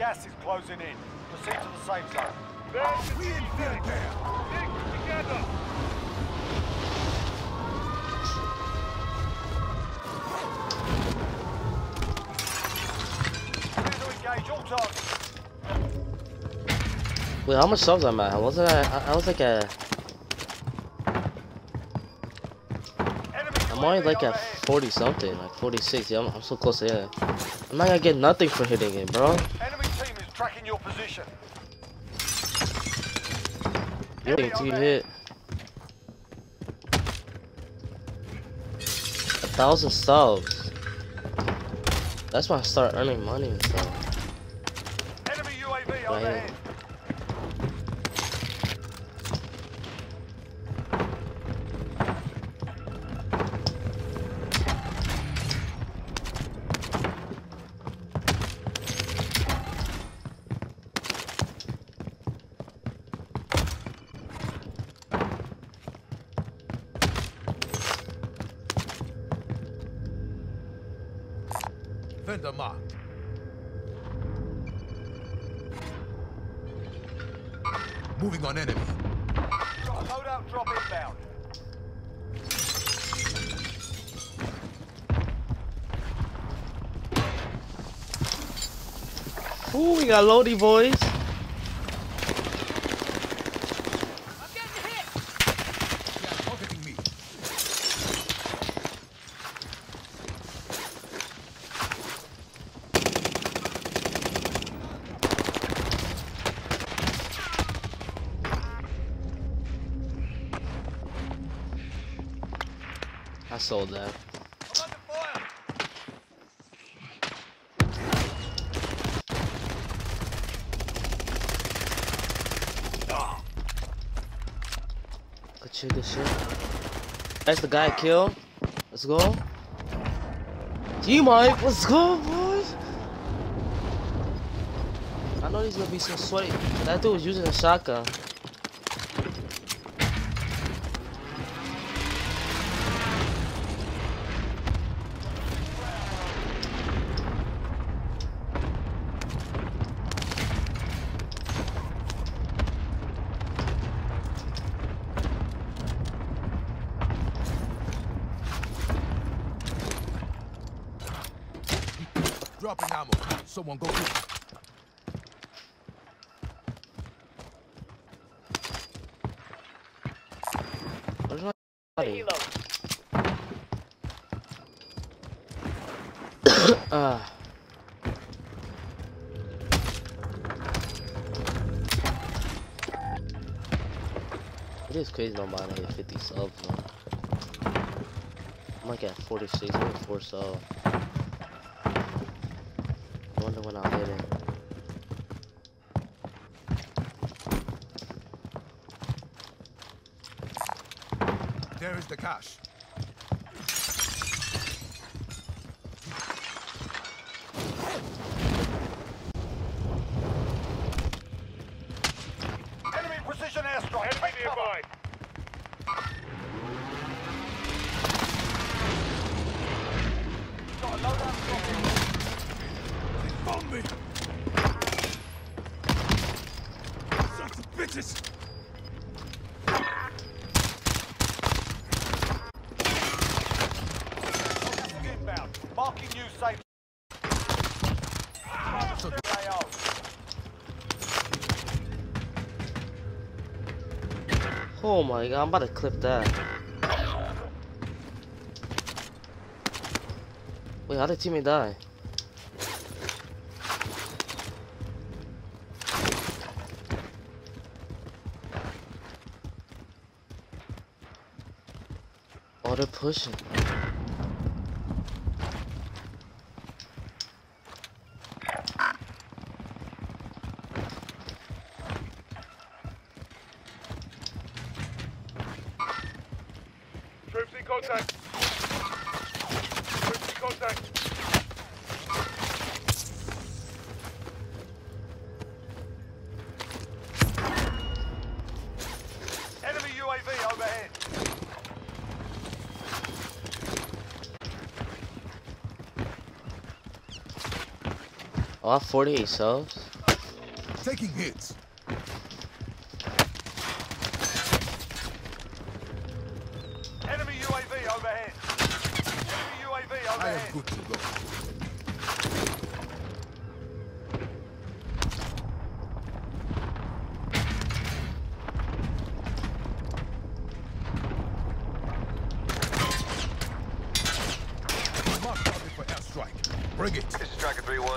Gas is closing in. Proceed to the safe zone. We in there. Stick together. Clear to engage all targets. Wait, how much subs am I? Wasn't I? I, I was like a. Enemy I'm only like at 40 something, like 46. Yeah, I'm, I'm so close to it. I'm not gonna get nothing for hitting it, bro. Enemy team is tracking your position. You you hit a thousand subs. That's when I start earning money and stuff. Enemy UAV Right. Overhead. Vendor marked. Moving on enemy. Got a loadout drop inbound. Ooh, we got loady boys. Yeah, targeting me. I sold that. Good shit, shit. That's the guy I killed. Let's go. G Mike, let's go, boys. I know he's gonna be so sweaty. That dude was using a shotgun. Dropping ammo. Someone go get it. Is crazy hit 50 subs though. I'm like at 46, I'm at 4 subs. There is the cash. Oh my god, I'm about to clip that. Wait, how did teammate die? Oh, they're pushing. Troops in contact. Troops contact. Enemy UAV overhead. I have 48 subs. Taking hits.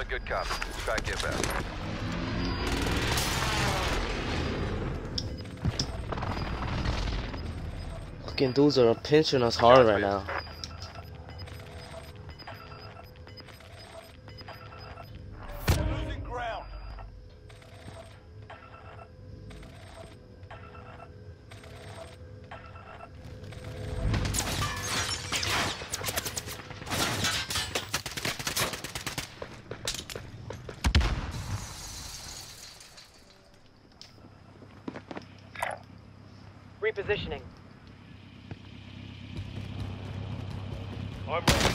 3-1, good copy. Strike inbound. Fucking dudes are pinching us hard right now. Repositioning. I'm ready.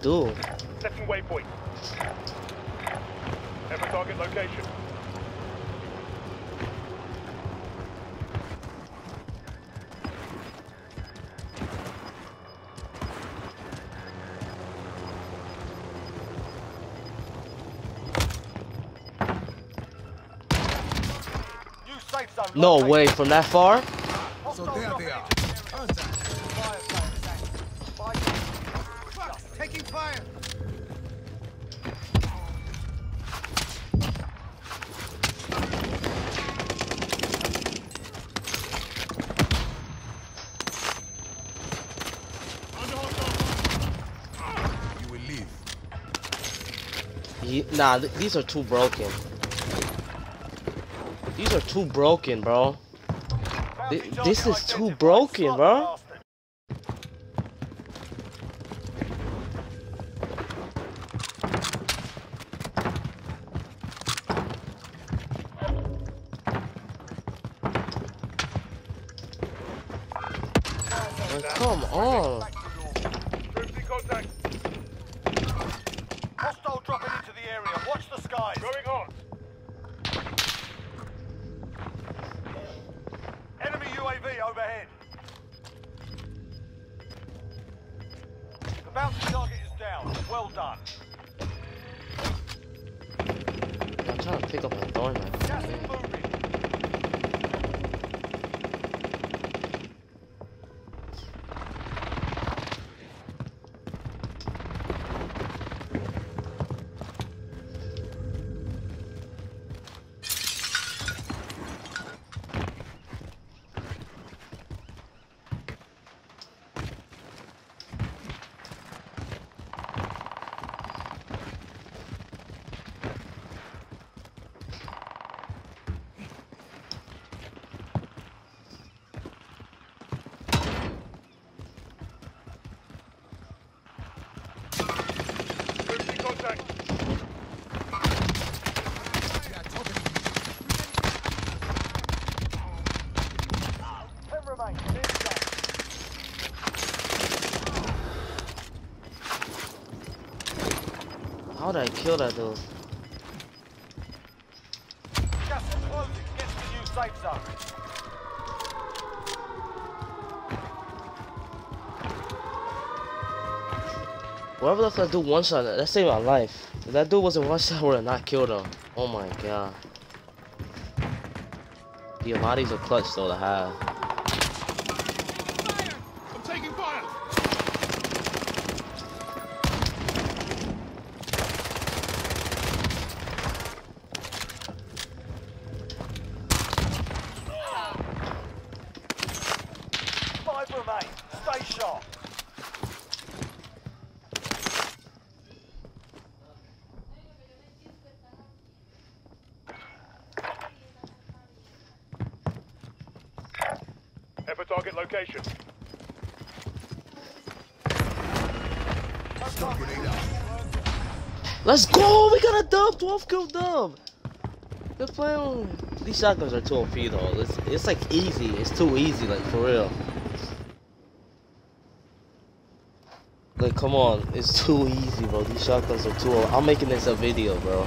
Do? Setting waypoint. Have target location. New safe zone. No way, from that far? So there they are. Fire- You will leave. Ye- Nah, th these are too broken. These are too broken, bro. Th- this is too broken, bro. Come on. Back to normal. Troops in contact. Hostile dropping into the area. Watch the skies. Going hot. Enemy UAV overhead. The bounty target is down. Well done. I'm trying to pick up my throwing knife. Gas is moving. Troops in contact. Ten remain. Nearly done. How did I kill that dude? Gas is closing. Get to new safe zone. Whoever left that dude one shot, that saved my life. If that dude wasn't one shot, I would have not killed him. Oh my god. The Amatis are clutch though to have. I'm taking fire. Five remain. Stay sharp. for target location. Let's go! We got a dub! 12 kill dub! They're playing. These shotguns are too OP though. It's, it's like easy. It's too easy, like for real. Like, come on. It's too easy, bro. These shotguns are too I'm making this a video, bro.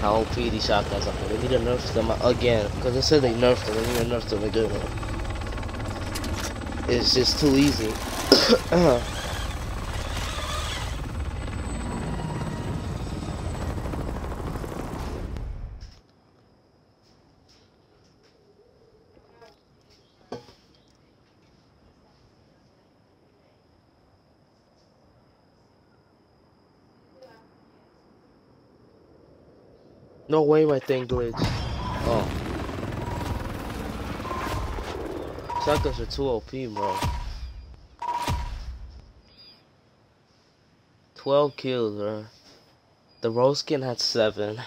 How OP these shotguns are. They need to nerf them again. Because they said they nerfed them. They need to nerf them again. It's just too easy. No way my thing glitched. Oh. Shotguns are too OP, bro. 12 kills, bro. The rose skin had 7.